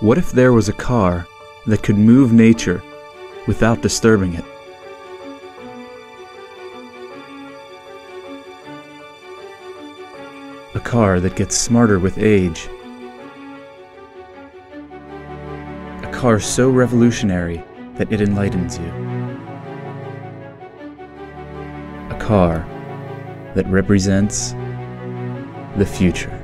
What if there was a car that could move nature without disturbing it? A car that gets smarter with age. A car so revolutionary that it enlightens you. A car that represents the future.